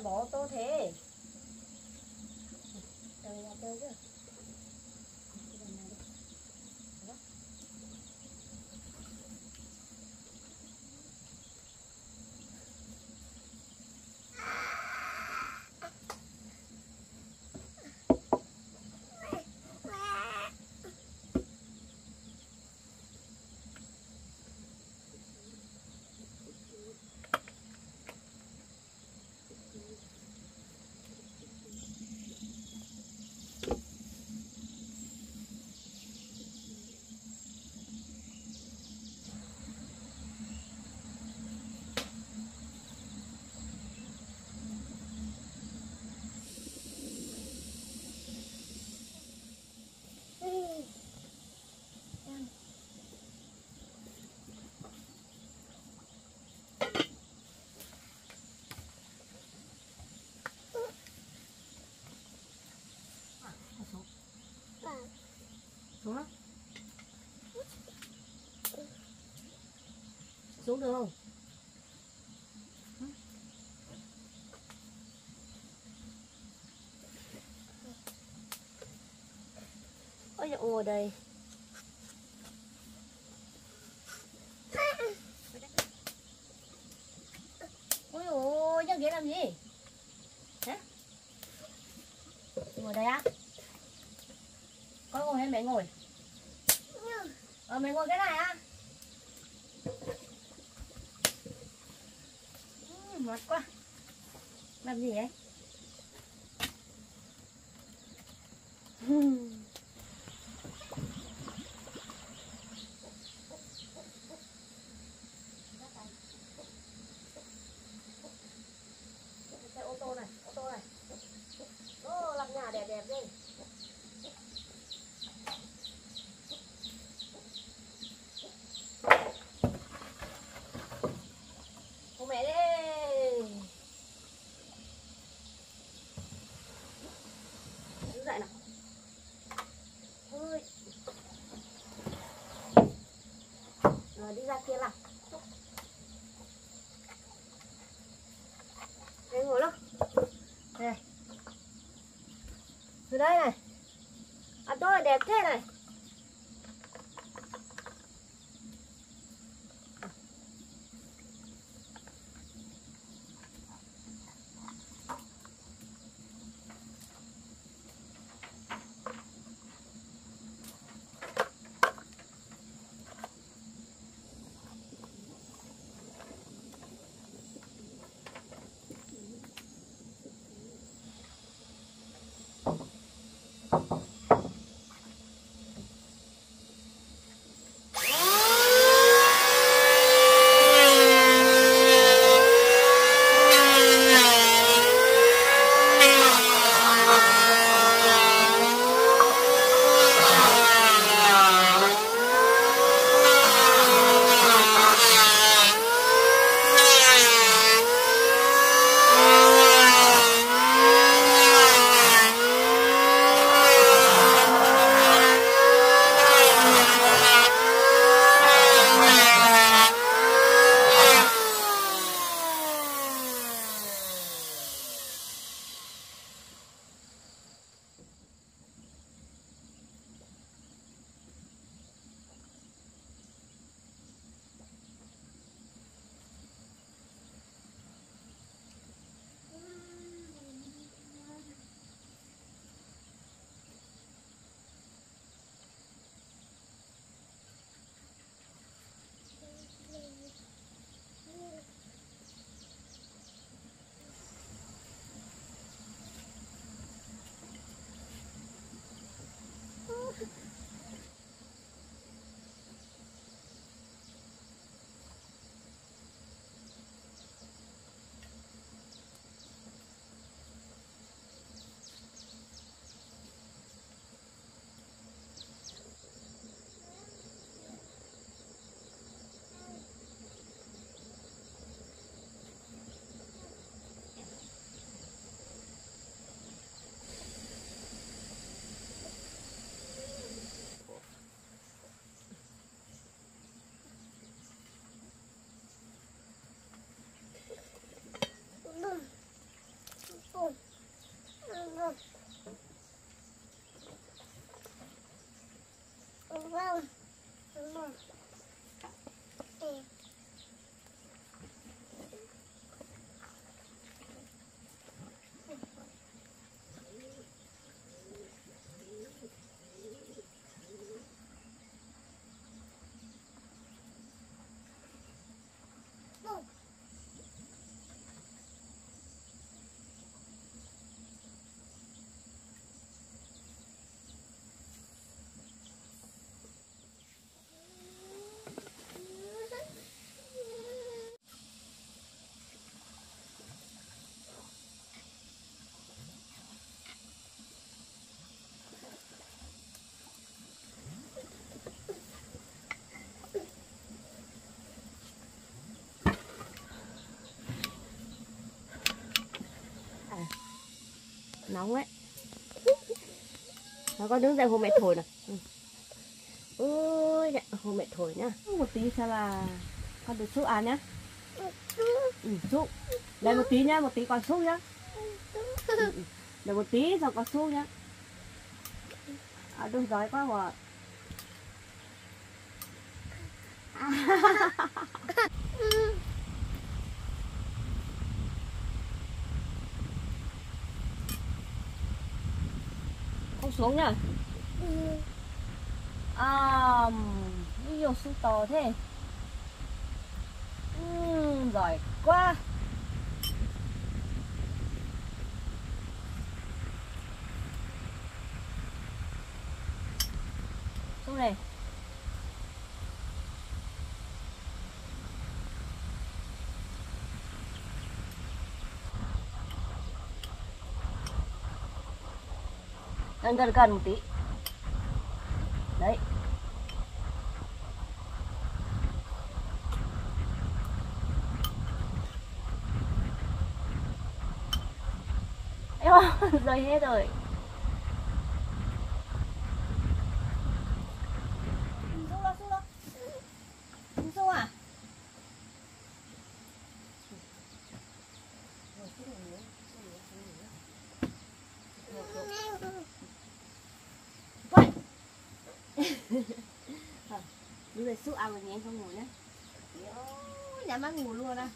bỏ tô thế Trời nhà chơi chứ Đó. Xuống được không? Ôi dồi ngồi đây Iya. Nóng ấy. Nó có đứng dậy hồ mẹ thổi nè ừ. ôi dạ, hồ mẹ thổi nhá. Một tí xem là con được xúc à nhá. Ừ, xúc. Đây một tí nhá một tí còn xúc nhá. Ừ, ừ. một tí rồi còn xúc nhá. À, đừng giỏi quá mà không xuống nhá. À, nhiều su to thế. Uhm, giỏi quá. Xuống này. Gần gần gần một tí. Đấy. Eo, rơi hết rồi Xuống đó, xuống đó Xuống sâu à? Vậy Bây giờ xúc ăn rồi thì em không ngủ nhé Nhắm mắt ngủ luôn à?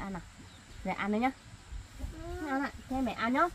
Ăn à Để ăn đấy nhá. Ăn ạ, cho mẹ ăn nhá.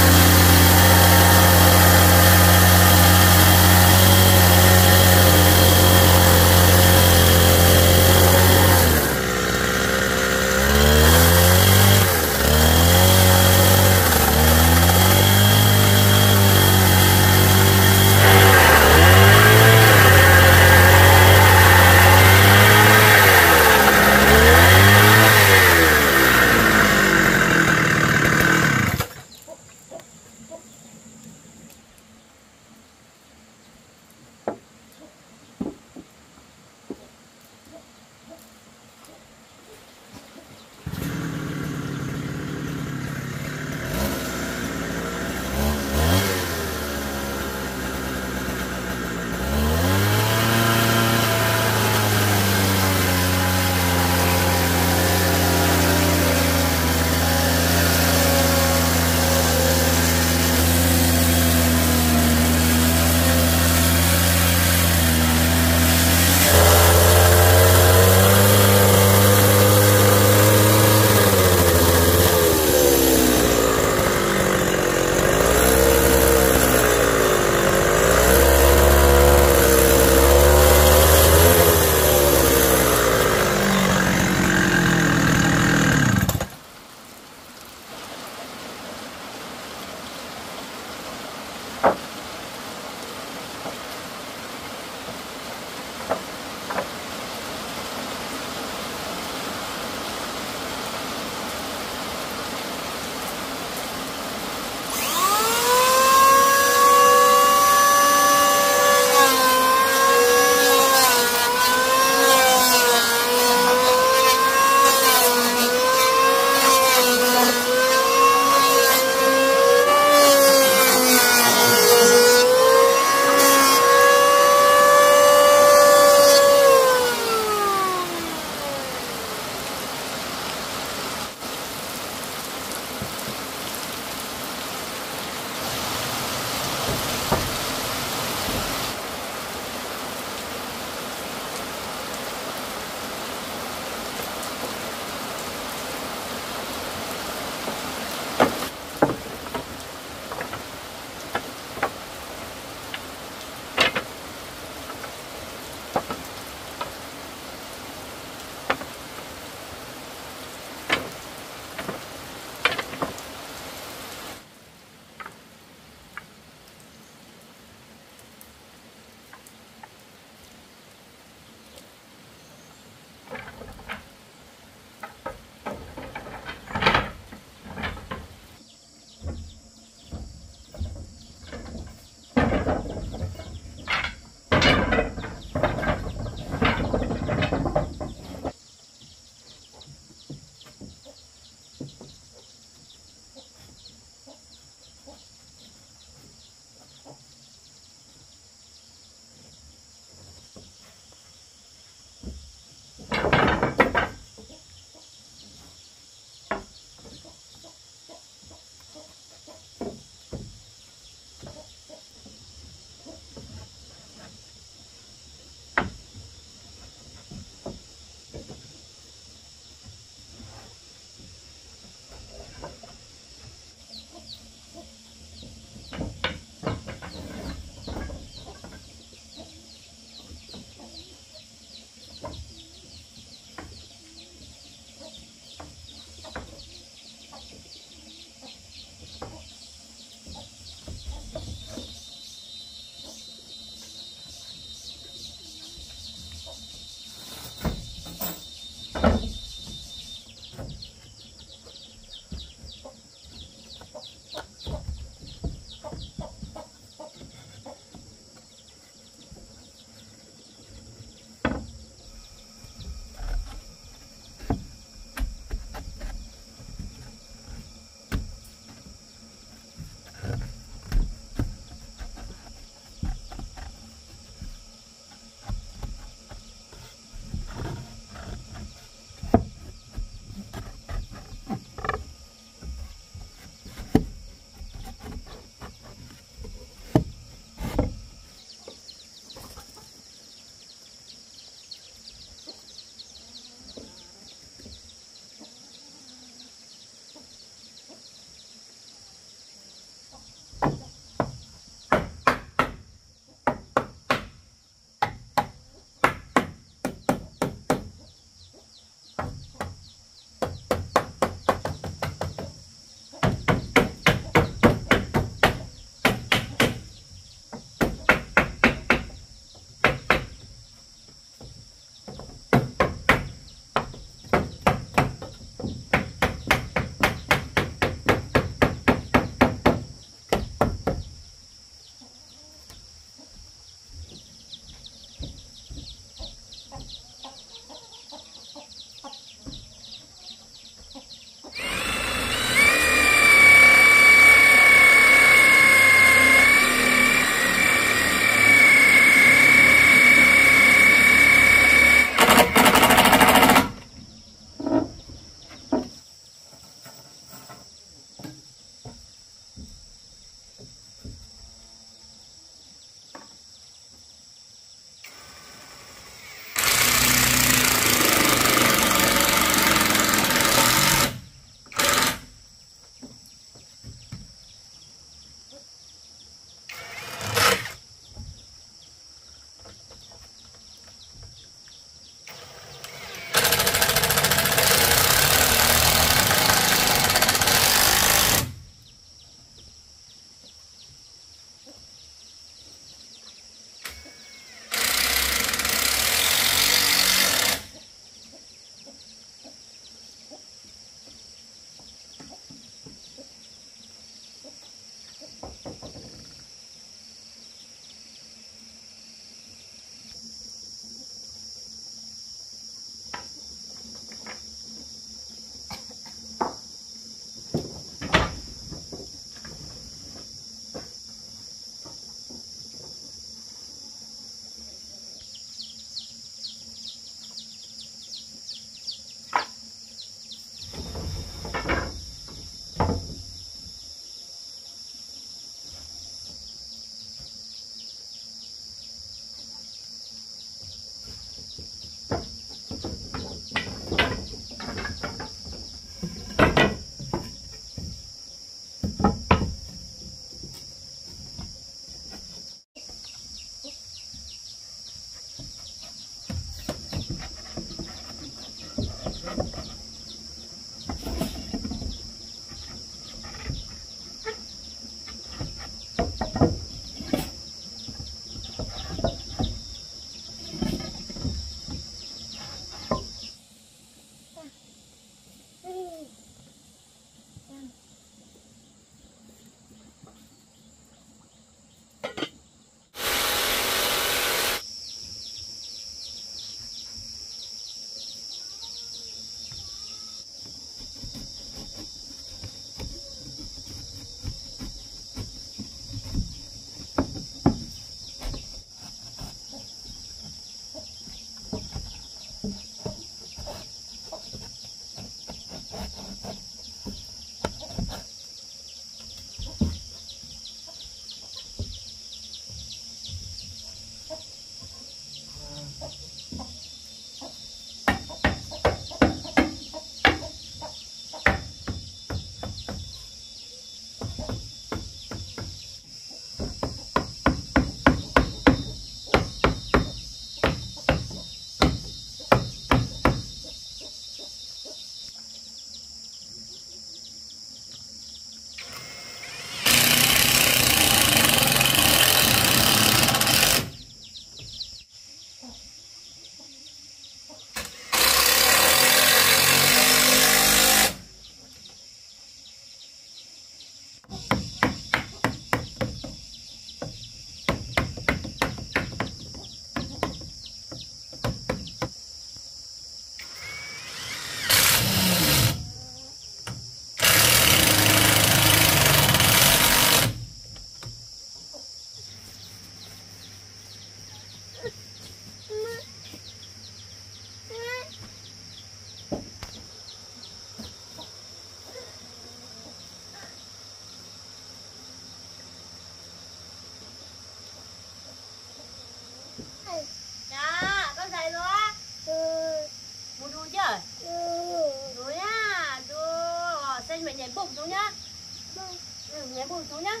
Ừ, mẹ buông xuống nhá.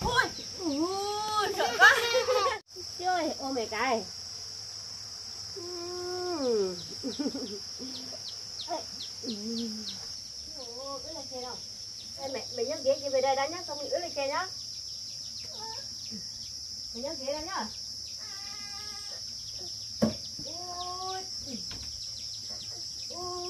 Ôi ui sợ quá. Chơi ôm mẹ cái. Lên mẹ mẹ nhấc ghế kia về đây đã nhá xong mình ướt lên trên nhá. Mẹ nhấc ghế ra nhá. Ui ui. Ui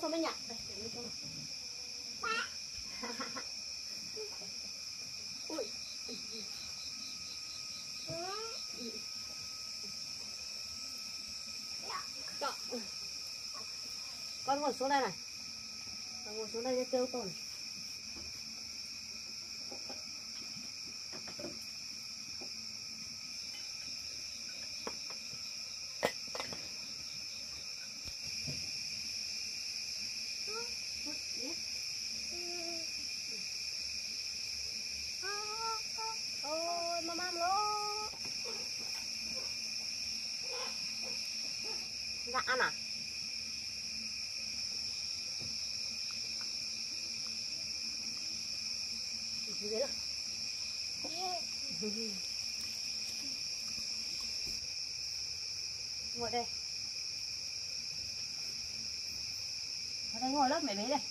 xong xong mới nhặt. Đây, để đi xuống nào. Ui. Đó. Con ngồi xuống đây này. Con ngồi xuống đây cho kêu tôi. bebida.